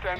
standing.